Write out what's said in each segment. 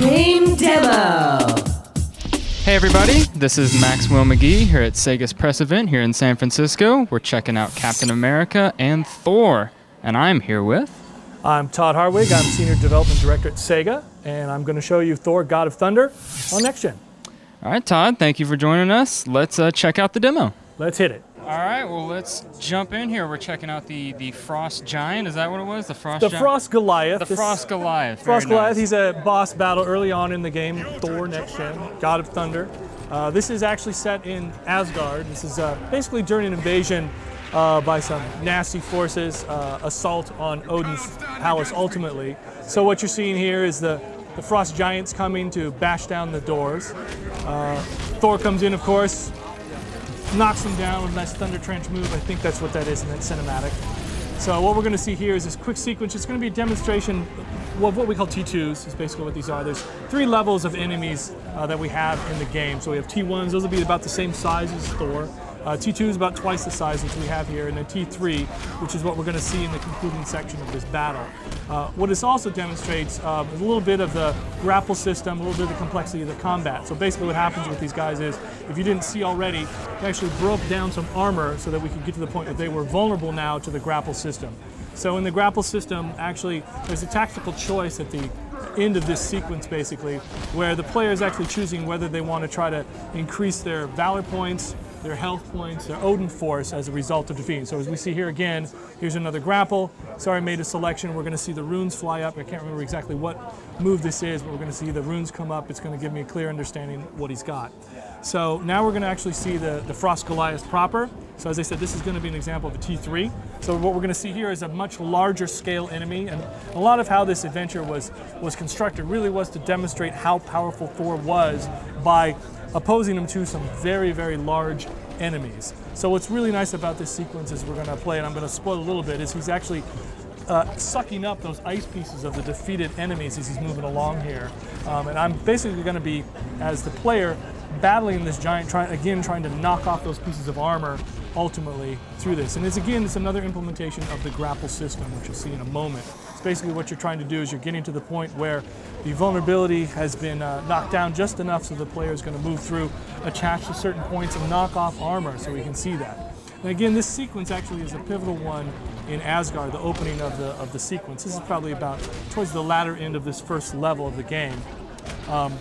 Game Demo. Hey everybody, this is Maxwell McGee here at Sega's press event here in San Francisco. We're checking out Captain America and Thor, and I'm here with. I'm Todd Harwig. I'm Senior Development Director at Sega, and I'm going to show you Thor: God of Thunder on Next Gen. All right, Todd, thank you for joining us. Let's uh, check out the demo. Let's hit it. All right, well let's jump in here. We're checking out the the Frost Giant. Is that what it was? The Frost. The Frost Goliath. The This- Frost Goliath. Frost Very Goliath. nice. He's a boss battle early on in the game. Thor Next Gen, God of Thunder. Uh, this is actually set in Asgard. This is uh, basically during an invasion uh, by some nasty forces, uh, assault on Odin's palace ultimately. So what you're seeing here is the, the Frost Giants coming to bash down the doors. Uh, Thor comes in, of course, knocks him down with a nice Thunder Trench move. I think that's what that is in that cinematic. So what we're going to see here is this quick sequence. It's going to be a demonstration of what we call T2s, is basically what these are. There's three levels of enemies uh, that we have in the game. So we have T1s, those will be about the same size as Thor. Uh, T2 is about twice the size which we have here, and then T3, which is what we're going to see in the concluding section of this battle. Uh, what this also demonstrates uh, is a little bit of the grapple system, a little bit of the complexity of the combat. So basically what happens with these guys is, if you didn't see already, they actually broke down some armor so that we could get to the point that they were vulnerable now to the grapple system. So in the grapple system, actually, there's a tactical choice at the end of this sequence, basically, where the player is actually choosing whether they want to try to increase their valor points, their health points, their Odin force as a result of defeating. So as we see here again, here's another grapple. Sorry, I made a selection. We're going to see the runes fly up. I can't remember exactly what move this is, but we're going to see the runes come up. It's going to give me a clear understanding what he's got. So now we're going to actually see the, the Frost Goliath proper. So as I said, this is going to be an example of a T3. So what we're going to see here is a much larger scale enemy, and a lot of how this adventure was was constructed really was to demonstrate how powerful Thor was by opposing him to some very very large enemies. So what's really nice about this sequence is we're going to play, and I'm going to spoil a little bit, is he's actually uh, sucking up those ice pieces of the defeated enemies as he's moving along here. Um, and I'm basically going to be, as the player, battling this giant, trying again trying to knock off those pieces of armor ultimately through this. And it's again, it's another implementation of the grapple system, which you'll see in a moment. It's basically what you're trying to do is you're getting to the point where the vulnerability has been uh, knocked down just enough so the player is going to move through, attach to certain points, and knock off armor so we can see that. And again, this sequence actually is a pivotal one in Asgard, the opening of the of the sequence. This is probably about towards the latter end of this first level of the game. Um,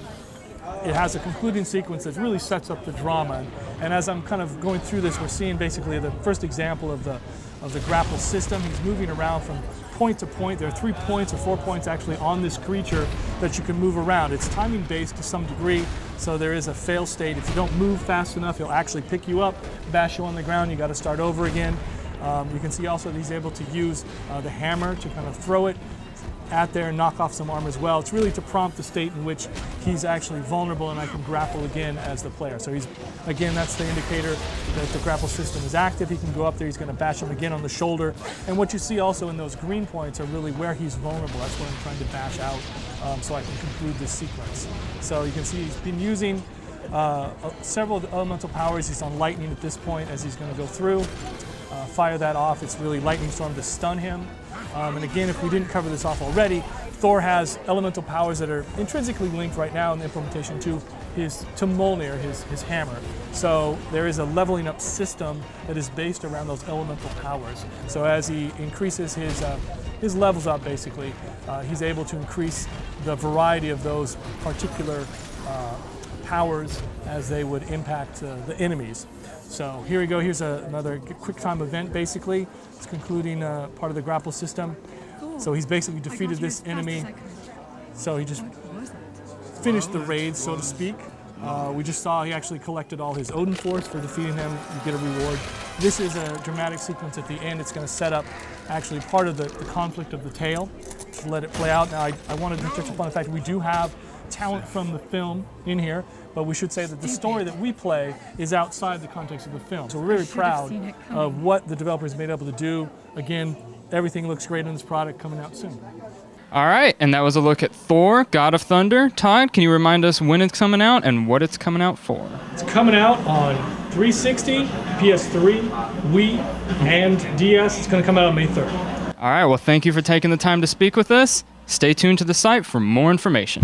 it has a concluding sequence that really sets up the drama. And as I'm kind of going through this, we're seeing basically the first example of the of the grapple system. He's moving around from point to point. There are three points or four points actually on this creature that you can move around. It's timing based to some degree, so there is a fail state. If you don't move fast enough, he'll actually pick you up, bash you on the ground. You got to start over again. Um, you can see also that he's able to use uh, the hammer to kind of throw it at there and knock off some arm as well. It's really to prompt the state in which he's actually vulnerable and I can grapple again as the player. So he's, again, that's the indicator that the grapple system is active. He can go up there, he's going to bash him again on the shoulder. And what you see also in those green points are really where he's vulnerable. That's what I'm trying to bash out um, so I can conclude this sequence. So you can see he's been using uh, several of the elemental powers. He's on lightning at this point as he's going to go through. Uh, fire that off. It's really lightning storm to stun him. Um, and again, if we didn't cover this off already, Thor has elemental powers that are intrinsically linked right now in the implementation to his to Mjolnir, his, his hammer. So there is a leveling up system that is based around those elemental powers. So as he increases his uh, his levels up, basically, uh, he's able to increase the variety of those particular uh, powers as they would impact uh, the enemies. So here we go. Here's a, another quick time event. Basically, it's concluding uh, part of the grapple system. So he's basically defeated this enemy. So he just finished the raid, so to speak. Uh, we just saw he actually collected all his Odin force for defeating him. You get a reward. This is a dramatic sequence at the end. It's going to set up actually part of the, the conflict of the tale to let it play out. Now, I, I wanted to touch upon the fact we do have talent from the film in here, but we should say that the story that we play is outside the context of the film. So we're really proud of what the developers made able to do. Again, everything looks great in this product coming out soon. All right, and that was a look at Thor, God of Thunder. Todd, can you remind us when it's coming out and what it's coming out for? It's coming out on 360, PS3, Wii, and DS. It's going to come out on May 3rd. All right, well, thank you for taking the time to speak with us. Stay tuned to the site for more information.